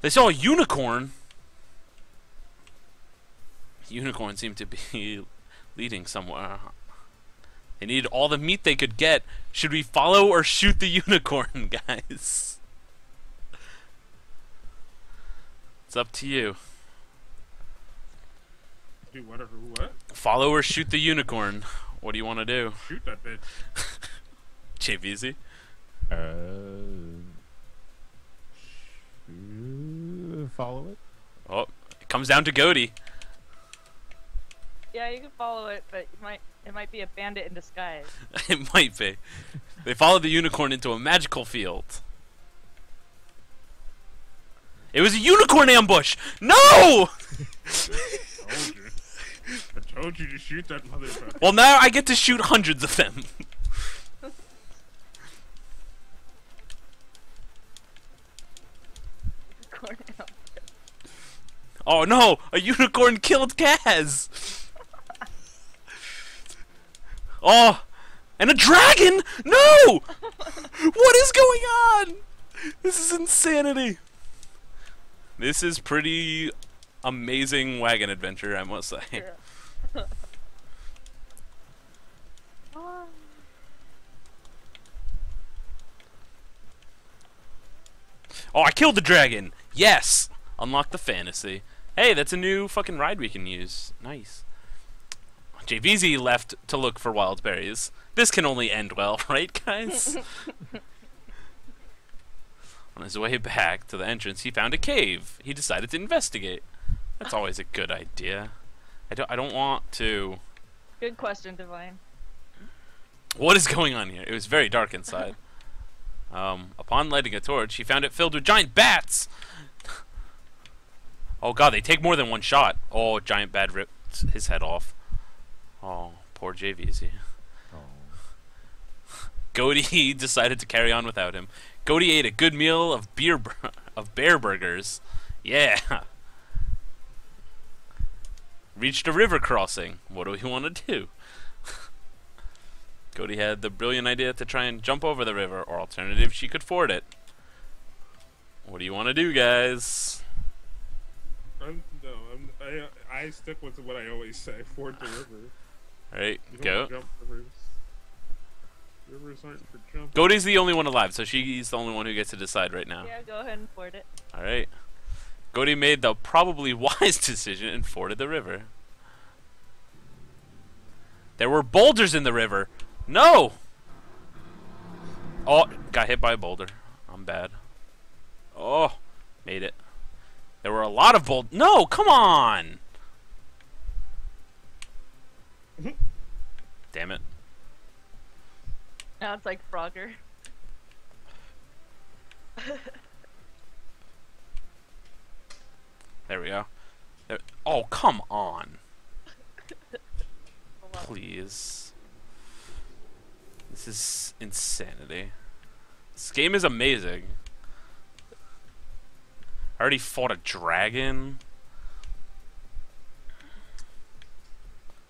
They saw a unicorn. Unicorn seemed to be leading somewhere. They needed all the meat they could get. Should we follow or shoot the unicorn, guys? It's up to you. Do whatever. What? Follow or shoot the unicorn. What do you want to do? Shoot that bitch. Jveezy? Uh, sh- follow it. Oh, it comes down to Goaty. Yeah, you can follow it, but you might it might be a bandit in disguise. it might be. They followed the unicorn into a magical field. It was a unicorn ambush! No! told you. I told you to shoot that motherfucker. Well, now I get to shoot hundreds of them. oh no! A unicorn killed Kaz! oh! And a dragon! No! what is going on? This is insanity. This is pretty amazing wagon adventure, I must say. Yeah. Ah. Oh, I killed the dragon! Yes! Unlock the fantasy. Hey, that's a new fucking ride we can use. Nice. Jveezy left to look for wild berries. This can only end well, right, guys? On his way back to the entrance, he found a cave. He decided to investigate. That's always a good idea. I don't. I don't want to. Good question, Divine. What is going on here? It was very dark inside. Um, upon lighting a torch, he found it filled with giant bats. Oh god, they take more than one shot. Oh, giant Bad ripped his head off. Oh, poor Jveezy. Oh. Goaty decided to carry on without him. Goaty ate a good meal of beer of bear burgers. Yeah. Reached a river crossing. What do we want to do? Goaty had the brilliant idea to try and jump over the river, or alternative, she could ford it. What do you want to do, guys? I'm, no, I'm, I, I stick with what I always say. Ford the river. Alright, You go. jump rivers. Rivers aren't for jumping. Goaty's the only one alive, so she's the only one who gets to decide right now. Yeah, go ahead and ford it. Alright. Goaty made the probably wise decision and forded the river. There were boulders in the river. No! Oh, got hit by a boulder. I'm bad. Oh, made it. There were a lot of boulders. No, come on! Mm-hmm. Damn it. Now it's like Frogger. There we go. There. Oh, come on. Please. This is insanity. This game is amazing. I already fought a dragon.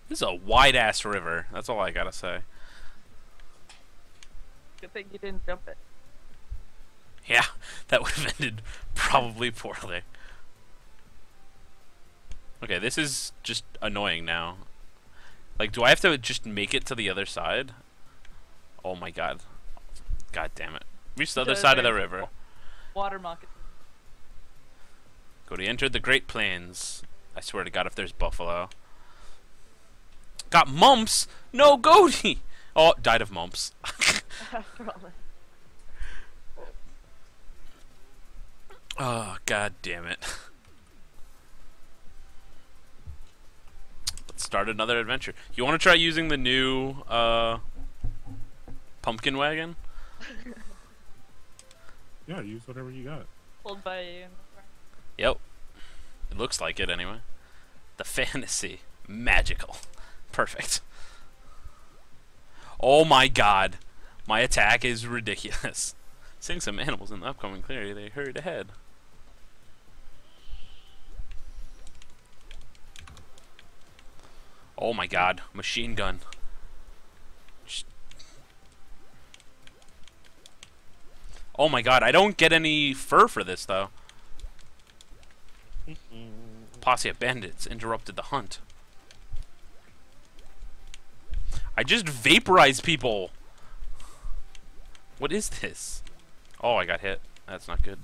This is a wide ass river. That's all I gotta say. Good thing you didn't jump it. Yeah, that would have ended probably poorly. Okay, this is just annoying now. Like, do I have to just make it to the other side? Oh my god. God damn it. Reach the other So side of the river. Water moccasin. Goaty entered the Great Plains. I swear to god if there's buffalo. Got mumps? No, Goaty! Oh, died of mumps. After. Oh, god damn it. Let's start another adventure. You want to try using the new uh, pumpkin wagon? Yeah, use whatever you got. Pulled by you. in the front. Yep. It looks like it anyway. The fantasy. Magical. Perfect. Oh my god. My attack is ridiculous. Seeing some animals in the upcoming clearing, they hurried ahead. Oh my god. Machine gun. Oh my god, I don't get any fur for this though. Posse of bandits interrupted the hunt. I just vaporized people. What is this? Oh, I got hit. That's not good.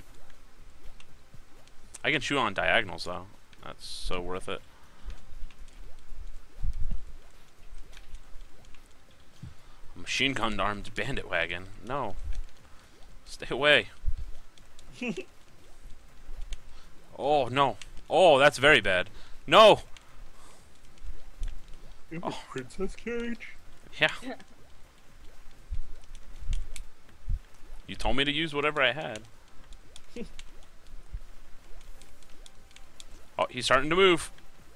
I can shoot on diagonals though. That's so worth it. Machine gun armed bandit wagon. No. Stay away. oh no. Oh, that's very bad. No. A oh. princess cage? Yeah. You told me to use whatever I had. oh, he's starting to move.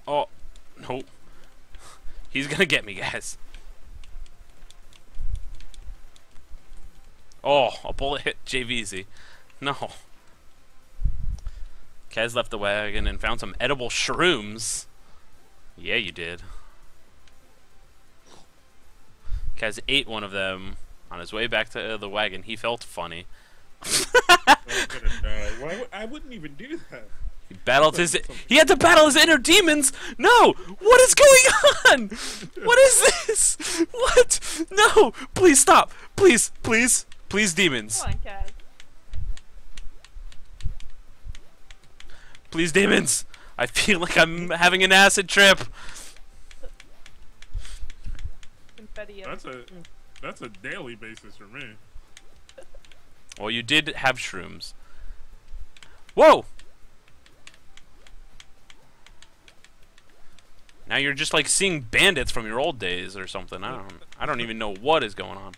Oh, no. He's gonna get me, guys. Oh, a bullet hit Jveezy. No. Kaz left the wagon and found some edible shrooms. Yeah, you did. Kaz ate one of them on his way back to uh, the wagon. He felt funny. I'm gonna die. Why would, I wouldn't even do that. He battled his. He had to battle his inner demons. No, what is going on? What is this? What? No, please stop. Please, please, please, demons. Come on, Kaz. Please, demons. I feel like I'm having an acid trip. Confetti. That's a that's a daily basis for me. Well, you did have shrooms. Whoa! Now you're just like seeing bandits from your old days or something. I don't. I don't even know what is going on.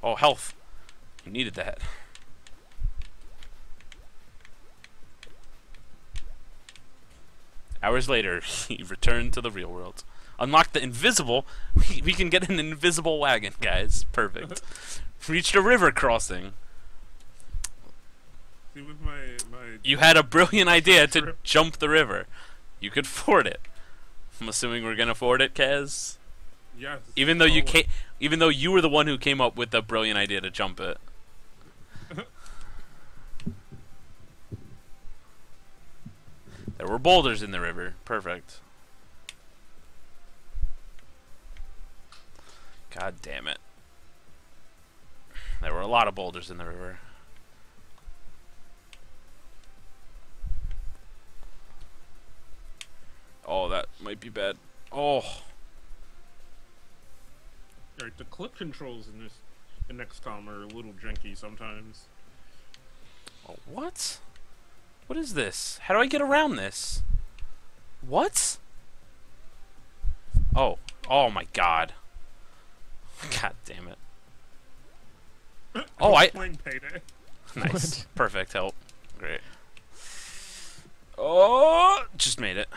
Oh, health. You needed that. Hours later, he returned to the real world. Unlocked the invisible. We, we can get an invisible wagon, guys. Perfect. Reached a river crossing. See with my my You had a brilliant idea to jump the river. You could ford it. I'm assuming we're gonna ford it, Kaz. yes. Even though you always. ca- even though you were the one who came up with the brilliant idea to jump it. there were boulders in the river. Perfect. God damn it. There were a lot of boulders in the river. Oh, that might be bad. Oh. Alright, the clip controls in this in XCOM are a little janky sometimes. Oh, what? What is this? How do I get around this? What? Oh. Oh my god. God damn it. Oh, was I- Nice. Perfect help. Great. Oh! oh, just made it.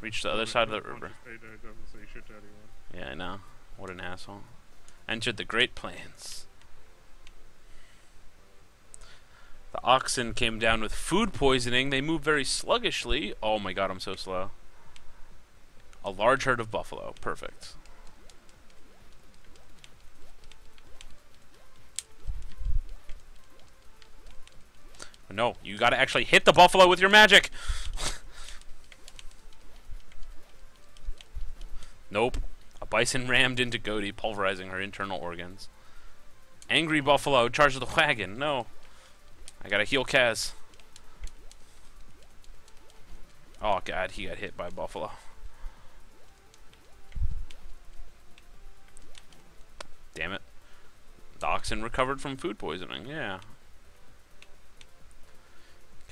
Reached the other side of the river. Payday doesn't say shit to anyone. Yeah, I know. What an asshole. Entered the Great Plains. The oxen came down with food poisoning. They move very sluggishly. Oh my god, I'm so slow. A large herd of buffalo. Perfect. No, you gotta actually hit the buffalo with your magic. nope. A bison rammed into Goaty, pulverizing her internal organs. Angry buffalo charged the wagon. No. I gotta heal Kaz. Oh god, he got hit by a buffalo. Damn it. The oxen recovered from food poisoning, yeah.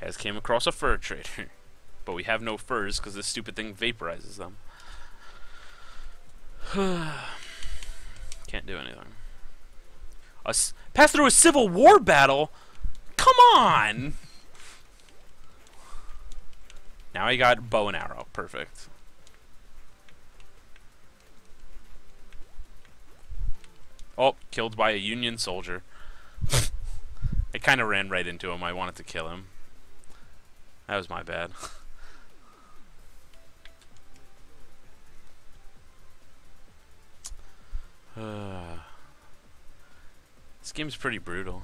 Kaz came across a fur trader. but we have no furs because this stupid thing vaporizes them. Can't do anything. Pass through a civil war battle? Come on! Now I got bow and arrow. Perfect. Oh, killed by a Union soldier. I kind of ran right into him. I wanted to kill him. That was my bad. Uh, this game's pretty brutal.